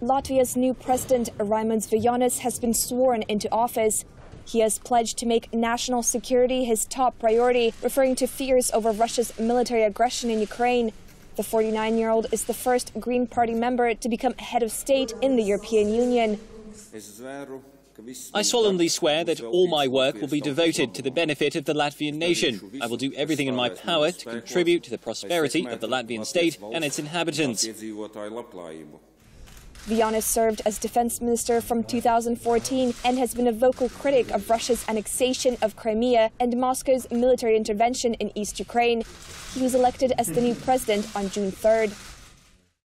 Latvia's new president, Raimonds Vejonis, has been sworn into office. He has pledged to make national security his top priority, referring to fears over Russia's military aggression in Ukraine. The 49 year old is the first Green Party member to become head of state in the European Union. I solemnly swear that all my work will be devoted to the benefit of the Latvian nation. I will do everything in my power to contribute to the prosperity of the Latvian state and its inhabitants. Vejonis served as defense minister from 2014 and has been a vocal critic of Russia's annexation of Crimea and Moscow's military intervention in East Ukraine. He was elected as the new president on June 3rd.